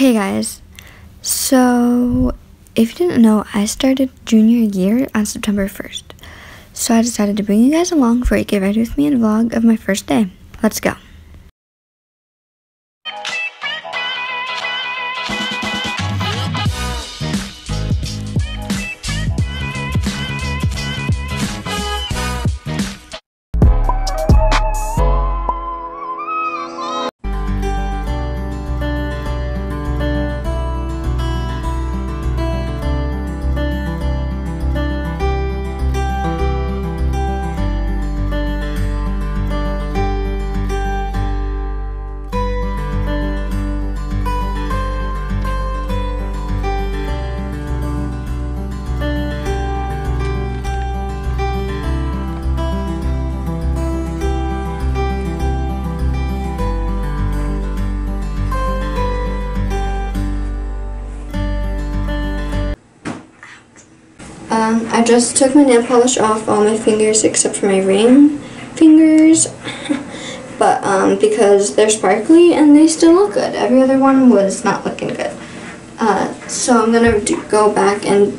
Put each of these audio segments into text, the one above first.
Hey guys, so if you didn't know, I started junior year on September 1st. So I decided to bring you guys along for a get ready with me and vlog of my first day. Let's go. I just took my nail polish off all my fingers except for my ring fingers. but um, because they're sparkly and they still look good. Every other one was not looking good. Uh, so I'm going to go back and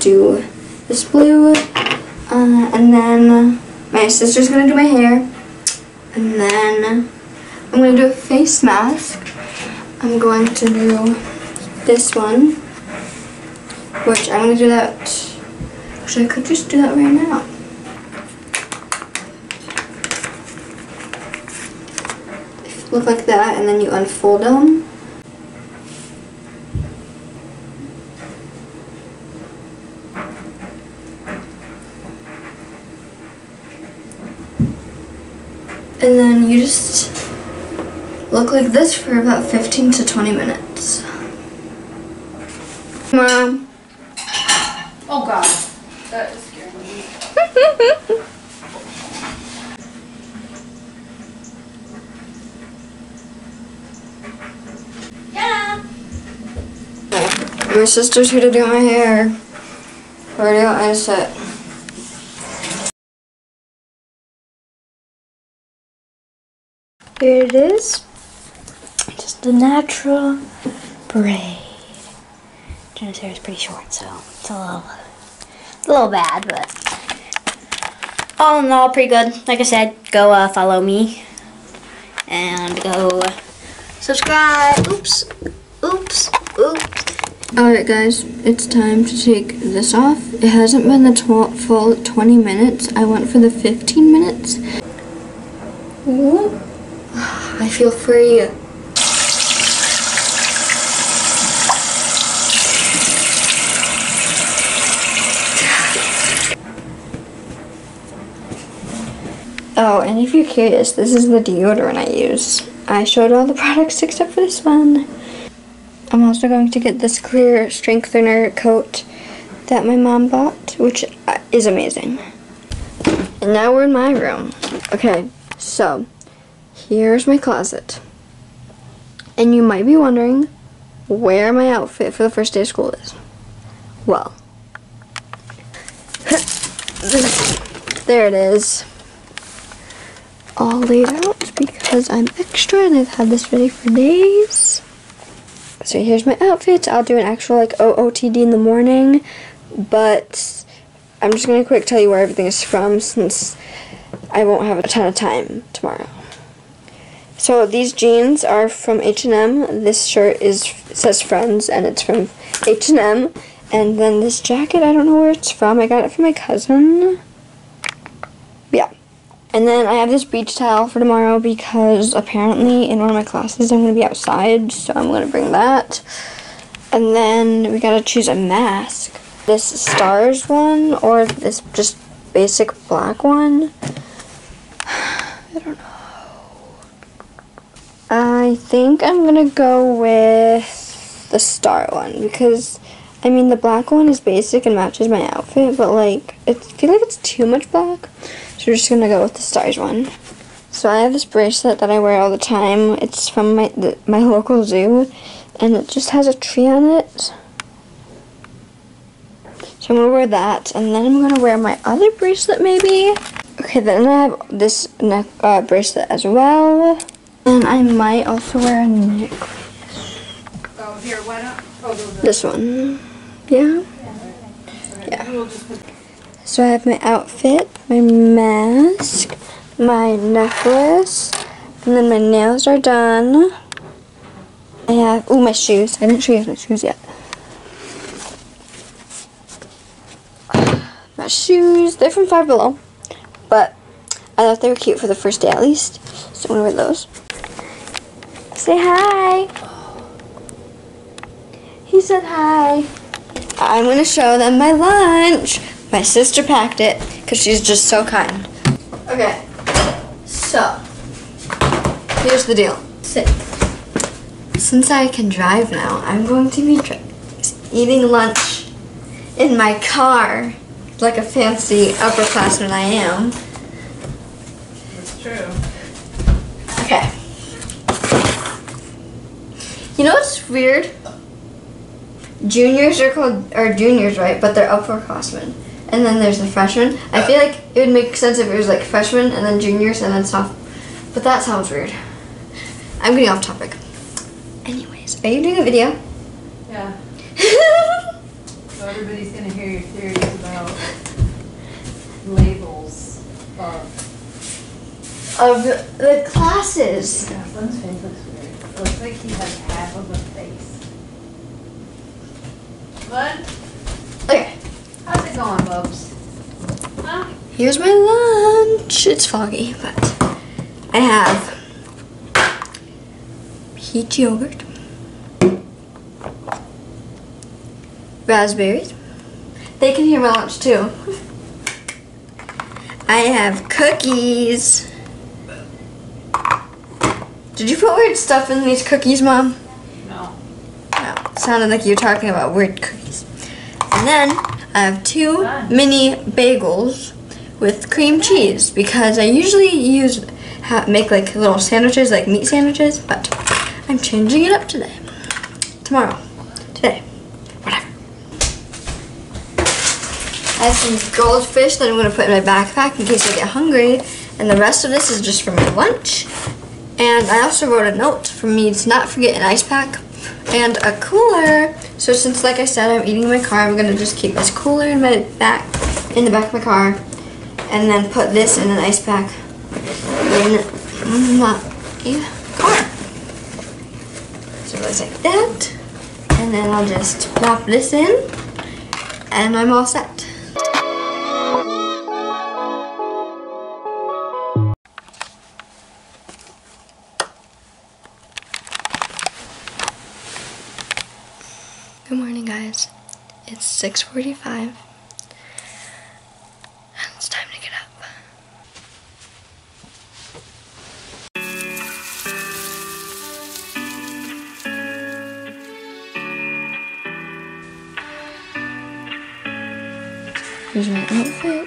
do this blue. Uh, and then my sister's going to do my hair. And then I'm going to do a face mask. I'm going to do this one. Which I'm going to do that Actually, I could just do that right now. Look like that, and then you unfold them. And then you just look like this for about 15 to 20 minutes. Mom. Oh god. That is scary. yeah. My sister's here to do my hair. Where do I sit? Here it is. Just a natural braid. Jena's hair is pretty short, so it's a little a little bad, but all in all, pretty good. Like I said, go uh, follow me and go subscribe. Oops, oops, oops. Alright guys, it's time to take this off. It hasn't been the full 20 minutes. I went for the 15 minutes. Ooh. I feel free. Oh, and if you're curious, this is the deodorant I use. I showed all the products except for this one. I'm also going to get this clear strengthener coat that my mom bought, which uh, is amazing. And now we're in my room. Okay, so here's my closet. And you might be wondering where my outfit for the first day of school is. Well, there it is all laid out because I'm extra and I've had this ready for days. So here's my outfit. I'll do an actual like OOTD in the morning, but I'm just going to quick tell you where everything is from since I won't have a ton of time tomorrow. So these jeans are from H&M. This shirt is says Friends and it's from H&M. And then this jacket, I don't know where it's from. I got it from my cousin. Yeah. And then I have this beach towel for tomorrow because apparently in one of my classes I'm going to be outside, so I'm going to bring that. And then we got to choose a mask. This stars one or this just basic black one. I don't know. I think I'm going to go with the star one because I mean the black one is basic and matches my outfit, but like I feel like it's too much black. So we're just gonna go with the stars one. So I have this bracelet that I wear all the time. It's from my the, my local zoo, and it just has a tree on it. So I'm gonna wear that, and then I'm gonna wear my other bracelet maybe. Okay, then I have this neck uh, bracelet as well, and I might also wear a necklace. Oh, here, why not? Oh, This one. Yeah. Yeah. So I have my outfit, my mask, my necklace, and then my nails are done. I have, oh, my shoes. I didn't show you my shoes yet. My shoes, they're from Five Below, but I thought they were cute for the first day at least, so I'm gonna wear those. Say hi. He said hi. I'm gonna show them my lunch. My sister packed it because she's just so kind. Okay, so here's the deal. Sit. Since I can drive now, I'm going to be eating lunch in my car like a fancy upperclassman I am. That's true. Okay. You know what's weird? Juniors are called are juniors, right? But they're upperclassmen. And then there's the freshmen. I feel like it would make sense if it was like freshmen and then juniors and then soph. But that sounds weird. I'm getting off topic. Anyways, are you doing a video? Yeah. So everybody's gonna hear your theories about labels of. of the classes. Yeah, Glenn's face looks weird. It looks like he has half of a face. Glenn, Okay. how's it going, Bubs? Huh? Here's my lunch. It's foggy, but I have peach yogurt, raspberries. They can hear my lunch too. I have cookies. Did you put weird stuff in these cookies, Mom? Sounded like you were talking about weird cookies. And then I have two mini bagels with cream cheese because I usually use make like little sandwiches, like meat sandwiches, but I'm changing it up today. Tomorrow. Today. Whatever. I have some goldfish that I'm going to put in my backpack in case I get hungry. And the rest of this is just for my lunch. And I also wrote a note for me to not forget an ice pack and a cooler. So since, like I said, I'm eating in my car, I'm gonna just keep this cooler in my back, in the back of my car, and then put this in an ice pack in my car. So it's like that, and then I'll just plop this in, and I'm all set. Good morning, guys. It's 6:45. And it's time to get up. Here's my outfit.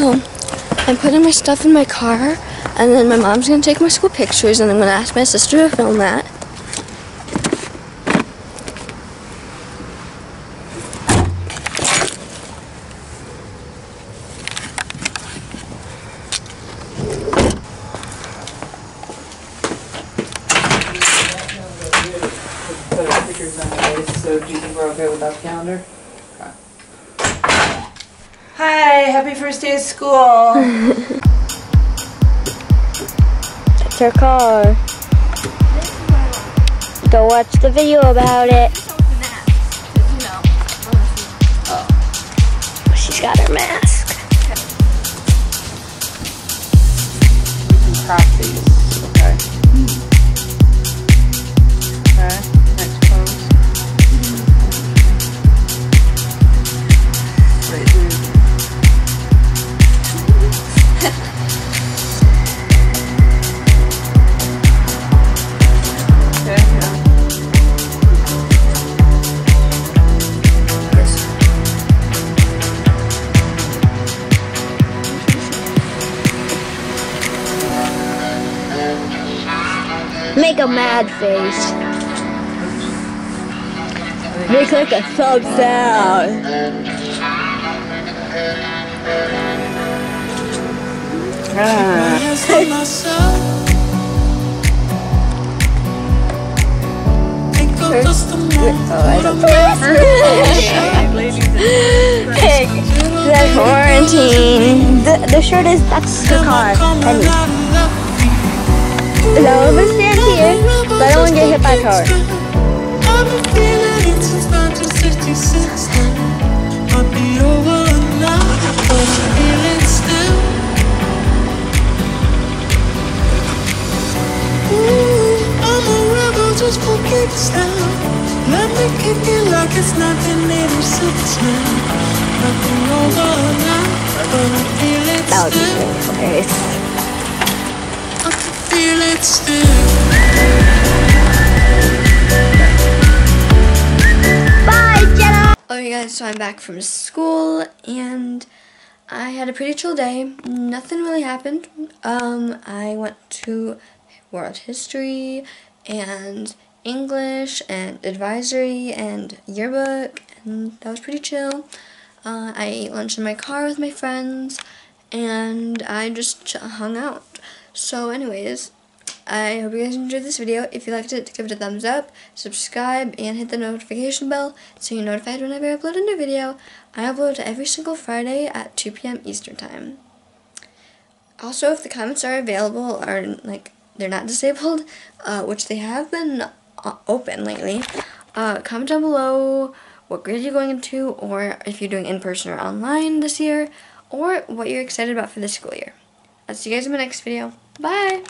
So I'm putting my stuff in my car, and then my mom's gonna take my school pictures, and I'm gonna ask my sister to film that. So do you think we're okay without the calendar? Okay. Hi, happy first day of school. It's her car. Go watch the video about it. She's got her mask. Face. Make like a thumbs down. Ah. The quarantine. The, the shirt is that's the car. Penny. Gonna stand here. But I don't want to get hit by a car. Alright guys, so I'm back from school and I had a pretty chill day. Nothing really happened. Um, I went to world history and English and advisory and yearbook and that was pretty chill. Uh, I ate lunch in my car with my friends and I just hung out. So anyways, I hope you guys enjoyed this video. If you liked it, give it a thumbs up, subscribe, and hit the notification bell so you're notified whenever I upload a new video. I upload every single Friday at 2 p.m. Eastern Time. Also, if the comments are available, or like they're not disabled, uh, which they have been uh, open lately, uh, comment down below what grade you're going into, or if you're doing in person or online this year, or what you're excited about for this school year. I'll see you guys in my next video. Bye!